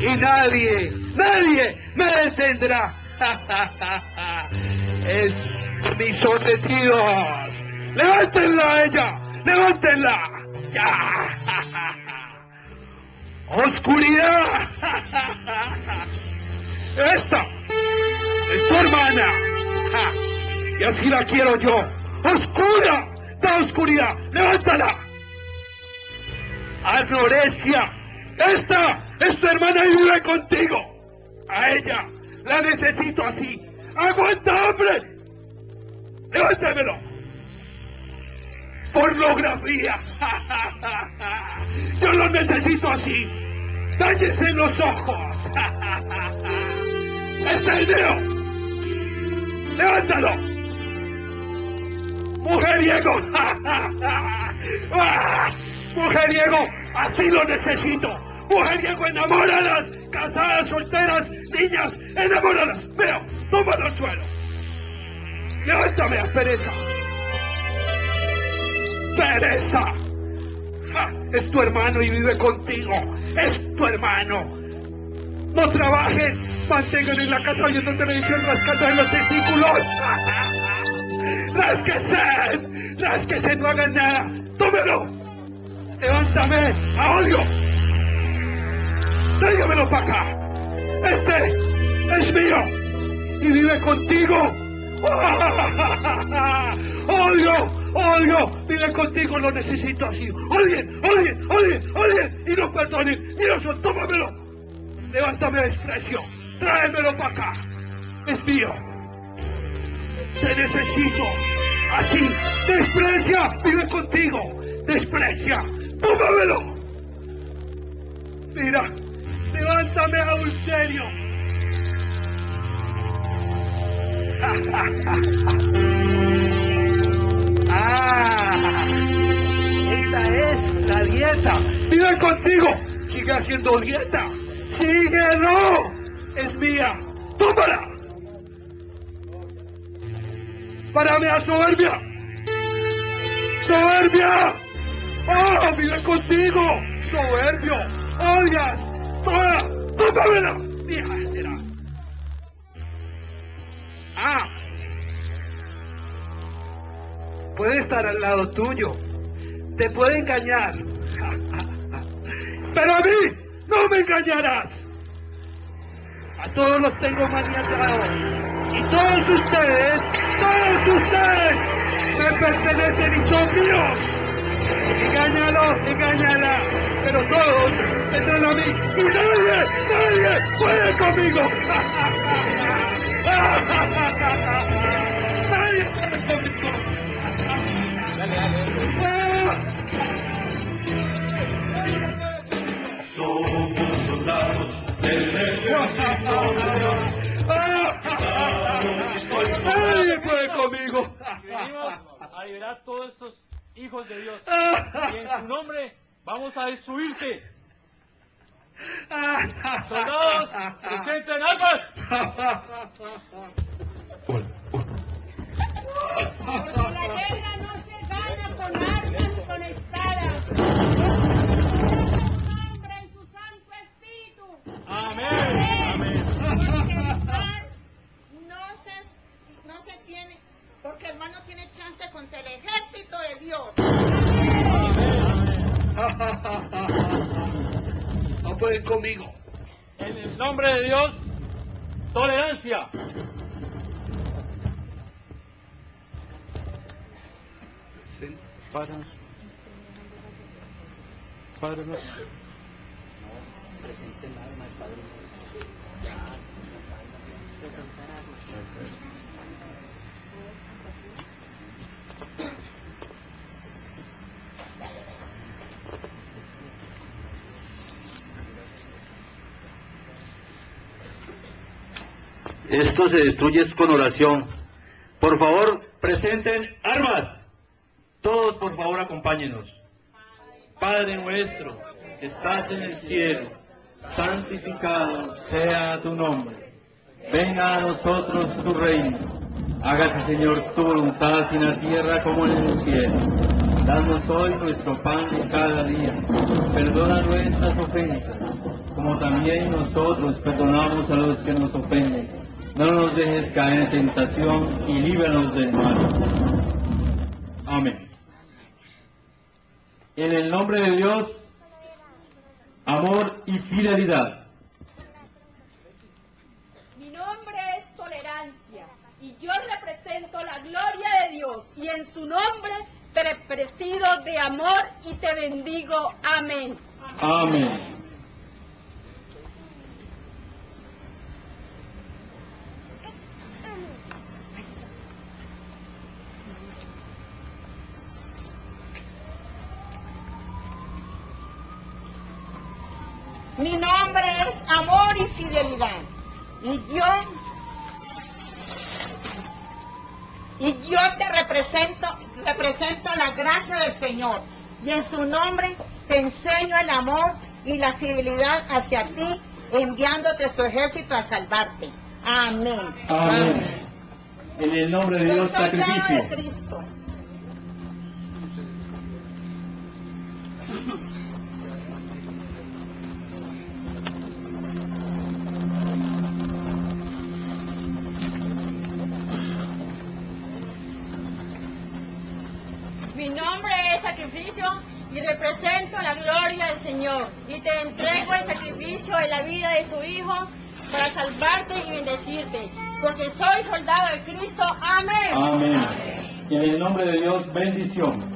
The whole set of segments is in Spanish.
y nadie, nadie me detendrá. es mi sometidos. Levántenla a ella, levántenla. Oscuridad. Esta es tu hermana. Y así la quiero yo. Oscura. Da oscuridad. Levántala. A Florencia. Esta es tu hermana y vive contigo. A ella la necesito así. ¡Aguanta, hombre! ¡Levántamelo! Pornografía. Yo lo necesito así. Cállese los ojos. ¡Este video! ¡Levántalo! ¡Mujeriego! ¡Mujeriego! ¡Así lo necesito! ¡Mujeriego, enamóralas! ¡Casadas, solteras, niñas, enamóralas! ¡Veo! ¡Tómalo al suelo! ¡Levántame a pereza! ¡Pereza! Es tu hermano y vive contigo. Es tu hermano. No trabajes. Mantengan en la casa oyendo televisión rascando en los testículos. ¡Rásquese! ¡Rásquese! No hagan nada. ¡Tómelo! ¡Levántame! ¡A odio! ¡Tráigamelo para acá! ¡Este es mío! ¡Y vive contigo! ¡Odio! ¡Odio! Vive contigo, lo necesito así. ¡Odien! ¡Odien! ¡Odien! ¡Odien! ¡Y no perdonen! ¡Y no son! ¡Tómamelo! ¡Levántame a desprecio! ¡Tráemelo para acá! ¡Es mío! ¡Te necesito! ¡Así! ¡Desprecia! ¡Vive contigo! ¡Desprecia! ¡Tómamelo! Mira, levántame a un serio. ah, esta es la dieta. Vive contigo. Sigue haciendo dieta. Sigue, no. Es mía. Tómala. Párame a soberbia. Soberbia. ¡Oh, vive contigo! ¡Soberbio! ¡Odias! ¡Toda! ¡Tómamela! ¡Vieja entera! ¡Ah! Puede estar al lado tuyo. Te puede engañar. Pero a mí no me engañarás. A todos los tengo maniatados. Y todos ustedes, todos ustedes me pertenecen y son míos. Engáñalo, engáñala, pero todos tendrán a mí y nadie, nadie puede conmigo. nadie puede conmigo. Somos soldados del ejército de Dios. Nadie puede conmigo. Venimos a liberar a todos estos hijos de Dios. Y en su nombre vamos a destruirte. Soldados, presenten armas. Porque la guerra no se gana con armas, con espadas. Su nombre y su Santo Espíritu. Amén. Amén. Porque el mal no se, no se tiene, porque el mal no tiene chance contra el ejército de Dios. No pueden conmigo. En el nombre de Dios, tolerancia. Para. Para. Esto se destruye con oración. Por favor, presenten armas. Todos, por favor, acompáñenos. Padre nuestro, que estás en el cielo, santificado sea tu nombre. Venga a nosotros tu reino. Hágase, Señor, tu voluntad en la tierra como en el cielo. Danos hoy nuestro pan de cada día. Perdona nuestras ofensas, como también nosotros perdonamos a los que nos ofenden. No nos dejes caer en tentación y líbranos del mal. Amén. En el nombre de Dios, amor y fidelidad. Mi nombre es Tolerancia y yo represento la gloria de Dios y en su nombre te presido de amor y te bendigo. Amén. Amén. Mi nombre es amor y fidelidad. Y yo, y yo te represento, represento la gracia del Señor. Y en su nombre te enseño el amor y la fidelidad hacia ti, enviándote su ejército a salvarte. Amén. Amén. En el nombre de Dios, sacrificio. de nombre es sacrificio y represento la gloria del Señor. Y te entrego el sacrificio de la vida de su Hijo para salvarte y bendecirte. Porque soy soldado de Cristo. Amén. Amén. En el nombre de Dios, bendición.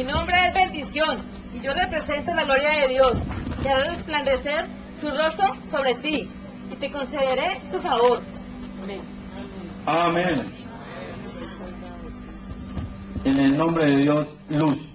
Mi nombre es bendición y yo represento la gloria de Dios. Y haré resplandecer su rostro sobre ti y te concederé su favor. Amén. En el nombre de Dios, luz.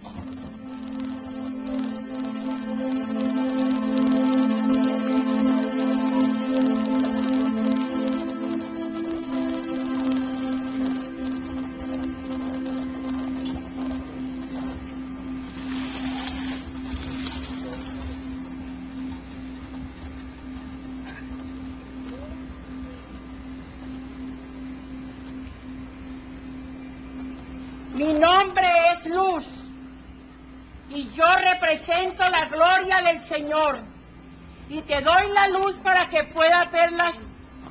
Mi nombre es Luz y yo represento la gloria del Señor y te doy la luz para que puedas ver las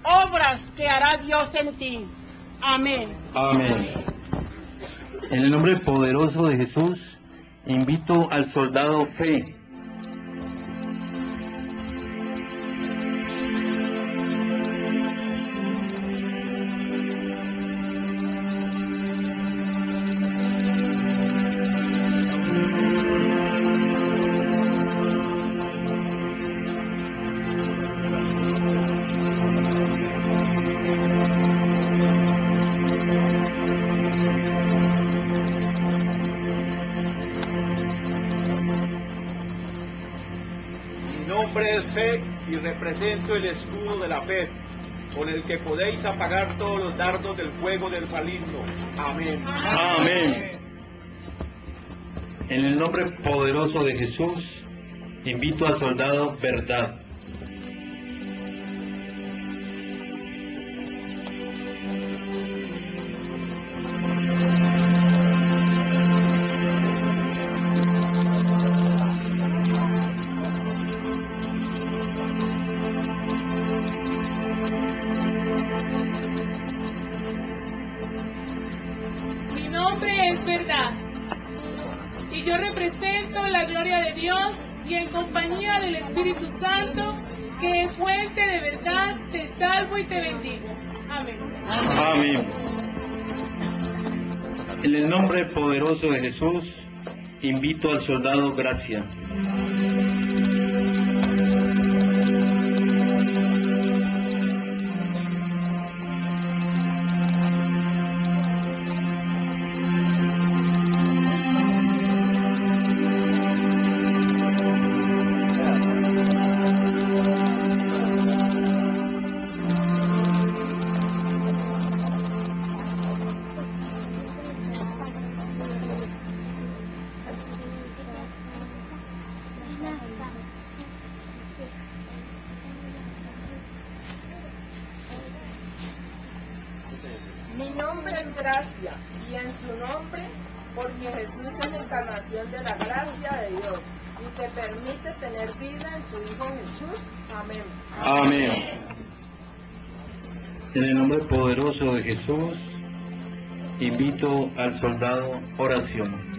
obras que hará Dios en ti. Amén. Amén. En el nombre poderoso de Jesús, invito al soldado fe. Y represento el escudo de la fe, con el que podéis apagar todos los dardos del fuego del maligno. Amén. Amén. En el nombre poderoso de Jesús, invito al soldado verdad. Yo represento la gloria de Dios y en compañía del Espíritu Santo, que es fuente de verdad, te salvo y te bendigo. Amén. Amén. En el nombre poderoso de Jesús, invito al soldado Gracia. De la gracia de Dios, y te permite tener vida en su Hijo Jesús. Amén. Amén. En el nombre poderoso de Jesús, invito al soldado oración.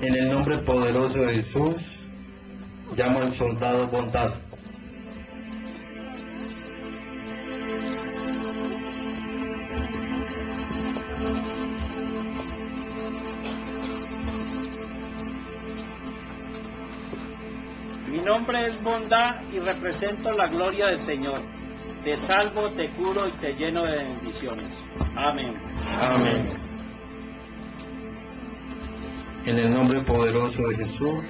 En el nombre poderoso de Jesús, llamo al soldado bondad. Mi nombre es Bondad y represento la gloria del Señor. Te salvo, te curo y te lleno de bendiciones. Amén. Amén. En el nombre poderoso de Jesús,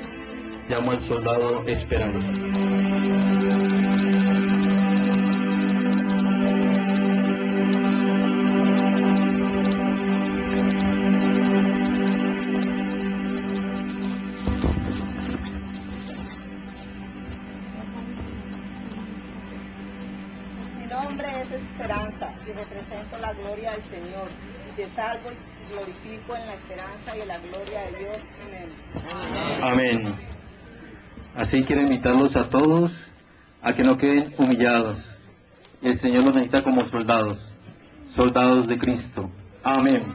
llamo al soldado Esperanza. Así quiero invitarlos a todos a que no queden humillados. El Señor los necesita como soldados, soldados de Cristo. Amén.